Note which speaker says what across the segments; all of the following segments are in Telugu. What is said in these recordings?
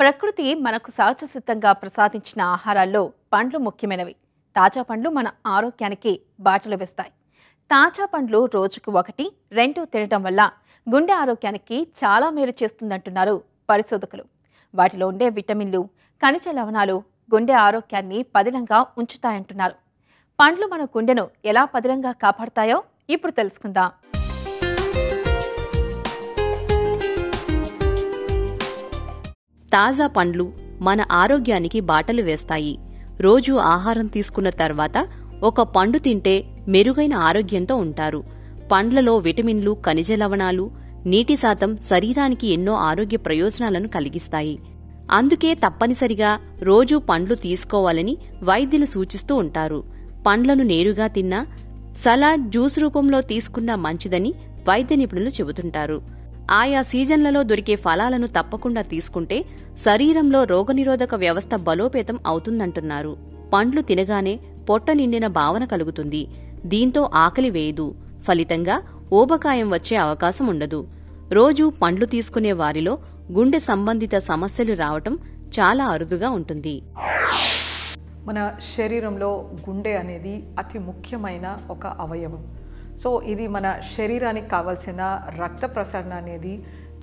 Speaker 1: ప్రకృతి మనకు సహజ సిద్ధంగా ప్రసాదించిన ఆహారాల్లో పండ్లు ముఖ్యమైనవి. తాజా పండ్లు మన ఆరోగ్యానికి బాటలు వేస్తాయి. తాజా పండ్లు రోజుకు ఒకటి రెండు తినడం వల్ల గుండె ఆరోగ్యానికి చాలా మేలు చేస్తుందంటున్నారు పరిశోధకులు. వాటిలో ఉండే విటమిన్లు ఖనిజ లవణాలు గుండె ఆరోగ్యాన్ని పదిలంగా ఉంచుతాయంటున్నారు. పండ్లు మన గుండెను ఎలా పదిలంగా కాపాడతాయో ఇప్పుడు తెలుసుకుందాం.
Speaker 2: తాజా పండ్లు మన ఆరోగ్యానికి బాటలు వేస్తాయి. రోజు ఆహారం తీసుకున్న తర్వాత ఒక పండు తింటే మెరుగైన ఆరోగ్యంతో ఉంటారు. పండ్లలో విటమిన్లు ఖనిజ లవణాలు నీటి శాతం శరీరానికి ఎన్నో ఆరోగ్య ప్రయోజనాలను కలిగిస్తాయి. అందుకే తప్పనిసరిగా రోజూ పండ్లు తీసుకోవాలని వైద్యులు సూచిస్తూ ఉంటారు. పండ్లను నేరుగా తిన్నా సలాడ్ జ్యూస్ రూపంలో తీసుకున్నా మంచిదని వైద్య నిపుణులు చెబుతుంటారు. ఆయా సీజన్లలో దొరికే ఫలాలను తప్పకుండా తీసుకుంటే శరీరంలో రోగనిరోధక వ్యవస్థ బలోపేతం అవుతుందంటున్నారు. పండ్లు తినగానే పొట్ట నిండిన భావన కలుగుతుంది. దీంతో ఆకలి వేయదు. ఫలితంగా ఊబకాయం వచ్చే అవకాశం ఉండదు. రోజూ పండ్లు తీసుకునే వారిలో గుండె సంబంధిత సమస్యలు రావటం చాలా అరుదుగా ఉంటుంది.
Speaker 3: మన శరీరంలో గుండె అనేది అతి ముఖ్యమైన ఒక అవయవం. సో ఇది మన శరీరానికి కావాల్సిన రక్త ప్రసరణ అనేది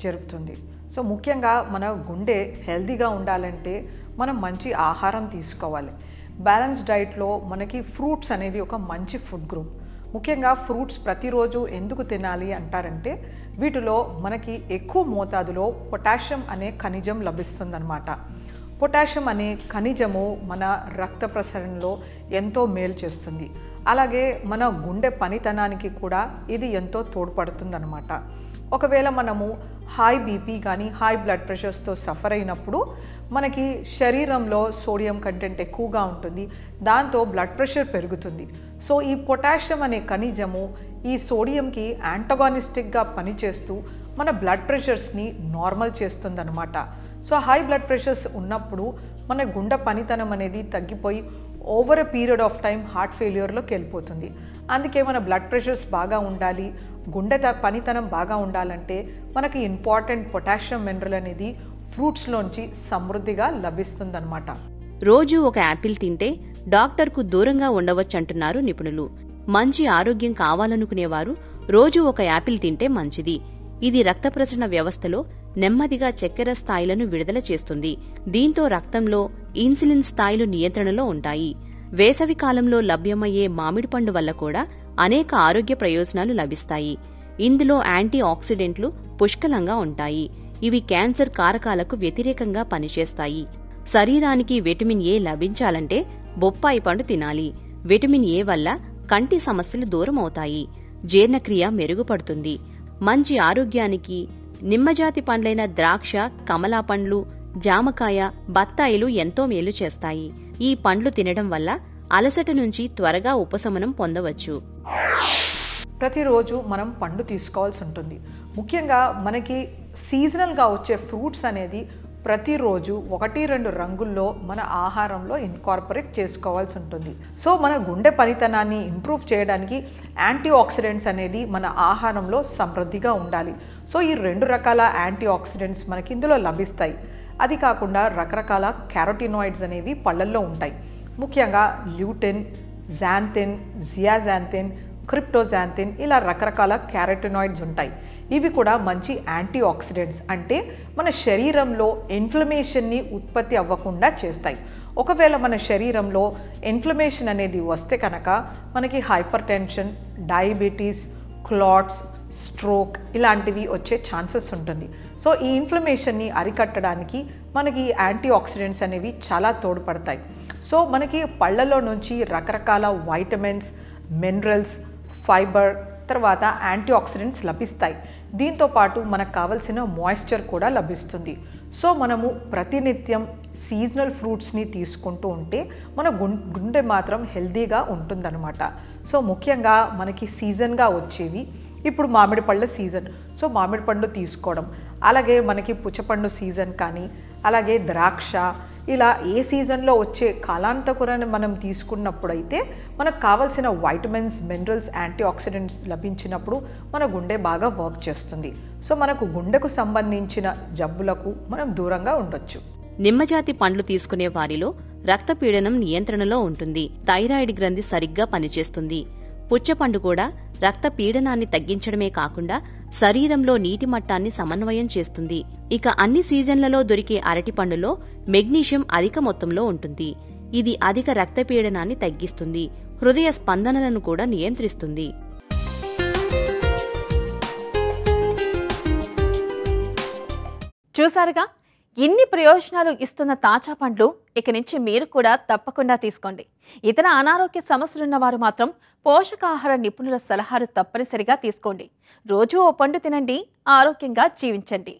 Speaker 3: జరుపుతుంది సో ముఖ్యంగా మన గుండె హెల్తీగా ఉండాలంటే మనం మంచి ఆహారం తీసుకోవాలి. బ్యాలెన్స్ డైట్లో మనకి ఫ్రూట్స్ అనేది ఒక మంచి ఫుడ్ గ్రూప్. ముఖ్యంగా ఫ్రూట్స్ ప్రతిరోజు ఎందుకు తినాలి అంటారంటే వీటిలో మనకి ఎక్కువ మోతాదులో పొటాషియం అనే ఖనిజం లభిస్తుందన్నమాట. పొటాషియం అనే ఖనిజము మన రక్త ప్రసరణలో ఎంతో మేలు చేస్తుంది. అలాగే మన గుండె పనితనానికి కూడా ఇది ఎంతో తోడ్పడుతుందన్నమాట. ఒకవేళ మనము హై బీపీ కానీ హై బ్లడ్ ప్రెషర్స్తో సఫర్ అయినప్పుడు మనకి శరీరంలో సోడియం కంటెంట్ ఎక్కువగా ఉంటుంది. దాంతో బ్లడ్ ప్రెషర్ పెరుగుతుంది. సో ఈ పొటాషియం అనే ఖనిజము ఈ సోడియంకి యాంటగానిస్టిక్గా పనిచేస్తూ మన బ్లడ్ ప్రెషర్స్ని నార్మల్ చేస్తుందన్నమాట. సో హై బ్లడ్ ప్రెషర్స్ ఉన్నప్పుడు మన గుండె పనితనం అనేది తగ్గిపోయి over a period of time heart ఫెయిల్యూర్లోకి వెళ్ళిపోతుంది. అందుకే మన బ్లడ్ ప్రెషర్స్ బాగా ఉండాలి. గుండె పనితనం బాగా ఉండాలంటే మనకి ఇంపార్టెంట్ పొటాషియం మినరల్ అనేది ఫ్రూట్స్లోంచి సమృద్ధిగా లభిస్తుందన్నమాట.
Speaker 2: రోజు ఒక యాపిల్ తింటే డాక్టర్కు దూరంగా ఉండవచ్చంటున్నారు నిపుణులు. మంచి ఆరోగ్యం కావాలనుకునేవారు రోజు ఒక యాపిల్ తింటే మంచిది. ఇది రక్త ప్రసరణ వ్యవస్థలో నెమ్మదిగా చక్కెర స్థాయిలను విడుదల చేస్తుంది. దీంతో రక్తంలో ఇన్సులిన్ స్థాయిలు నియంత్రణలో ఉంటాయి. వేసవి కాలంలో లభ్యమయ్యే మామిడి పండు వల్ల కూడా అనేక ఆరోగ్య ప్రయోజనాలు లభిస్తాయి. ఇందులో యాంటీ ఆక్సిడెంట్లు పుష్కలంగా ఉంటాయి. ఇవి క్యాన్సర్ కారకాలకు వ్యతిరేకంగా పనిచేస్తాయి. శరీరానికి విటమిన్ ఏ లభించాలంటే బొప్పాయి పండు తినాలి. విటమిన్ ఏ వల్ల కంటి సమస్యలు దూరం అవుతాయి జీర్ణక్రియ మెరుగుపడుతుంది. మంచి ఆరోగ్యానికి నిమ్మజాతి పండ్లైన ద్రాక్ష కమలా పండ్లు జామకాయ బత్తాయిలు ఎంతో మేలు చేస్తాయి. ఈ పండ్లు తినడం వల్ల అలసట నుంచి త్వరగా ఉపశమనం పొందవచ్చు.
Speaker 3: ప్రతిరోజు మనం పండు తీసుకోవాల్సి ఉంటుంది. ముఖ్యంగా మనకి సీజనల్గా వచ్చే ఫ్రూట్స్ అనేది ప్రతిరోజు ఒకటి రెండు రంగుల్లో మన ఆహారంలో ఇన్కార్పొరేట్ చేసుకోవాల్సి ఉంటుంది. సో మన గుండె పనితనాన్ని ఇంప్రూవ్ చేయడానికి యాంటీ ఆక్సిడెంట్స్ అనేది మన ఆహారంలో సమృద్ధిగా ఉండాలి. సో ఈ రెండు రకాల యాంటీ ఆక్సిడెంట్స్ మనకి ఇందులో లభిస్తాయి. అది కాకుండా రకరకాల క్యారోటినాయిడ్స్ అనేవి పళ్ళల్లో ఉంటాయి. ముఖ్యంగా ల్యూటెన్ జాంతిన్ జియాజాంతిన్ క్రిప్టోజాంతిన్ ఇలా రకరకాల క్యారోటినాయిడ్స్ ఉంటాయి. ఇవి కూడా మంచి యాంటీ ఆక్సిడెంట్స్ అంటే మన శరీరంలో ఇన్ఫ్లమేషన్ని ఉత్పత్తి అవ్వకుండా చేస్తాయి. ఒకవేళ మన శరీరంలో ఇన్ఫ్లమేషన్ అనేది వస్తే కనుక మనకి hypertension diabetes clots stroke ఇలాంటివి వచ్చే ఛాన్సెస్ ఉంటుంది. సో ఈ ఇన్ఫ్లమేషన్ని అరికట్టడానికి మనకి యాంటీ ఆక్సిడెంట్స్ అనేవి చాలా తోడ్పడతాయి. సో మనకి పళ్ళలో నుంచి రకరకాల వైటమిన్స్ మినరల్స్ ఫైబర్ తర్వాత యాంటీ ఆక్సిడెంట్స్ లభిస్తాయి. దీంతో పాటు మనకు కావలసిన మాయిశ్చర్ కూడా లభిస్తుంది. సో మనము ప్రతినిత్యం సీజనల్ ఫ్రూట్స్ని తీసుకుంటూ ఉంటే మన గుండె మాత్రం హెల్దీగా ఉంటుందన్నమాట. సో ముఖ్యంగా మనకి సీజన్గా వచ్చేవి ఇప్పుడు మామిడి పళ్ళ సీజన్ సో మామిడి పండు తీసుకోవడం. అలాగే మనకి పుచ్చపండు సీజన్ కానీ అలాగే ద్రాక్ష ఇలా ఏ సీజన్లో వచ్చే కాలాంతకురాన్ని మనం తీసుకున్నప్పుడైతే మనకు కావాల్సిన వైటమిన్స్ మినరల్స్ యాంటీ ఆక్సిడెంట్స్ లభించినప్పుడు మన గుండె బాగా వర్క్ చేస్తుంది. సో మనకు గుండెకు సంబంధించిన జబ్బులకు మనం దూరంగా ఉండొచ్చు.
Speaker 2: నిమ్మజాతి పండ్లు తీసుకునే వారిలో రక్తపీడనం నియంత్రణలో ఉంటుంది. థైరాయిడ్ గ్రంథి సరిగ్గా పనిచేస్తుంది. పుచ్చపండు కూడా రక్తపీడనాన్ని తగ్గించడమే కాకుండా శరీరంలో నీటి మట్టాన్ని సమన్వయం చేస్తుంది. ఇక అన్ని సీజన్లలో దొరికే అరటిపండులో మెగ్నీషియం అధిక మొత్తంలో ఉంటుంది. ఇది అధిక రక్తపీడనాన్ని తగ్గిస్తుంది. హృదయ స్పందనలను కూడా నియంత్రిస్తుంది.
Speaker 1: చూసారుగా ఇన్ని ప్రయోజనాలు ఇస్తున్న తాజా పండ్లు ఇక నుంచి మీరు కూడా తప్పకుండా తీసుకోండి. ఇతర అనారోగ్య సమస్యలున్న వారు మాత్రం పోషకాహార నిపుణుల సలహాలు తప్పనిసరిగా తీసుకోండి. రోజూ ఓ పండు తినండి ఆరోగ్యంగా జీవించండి.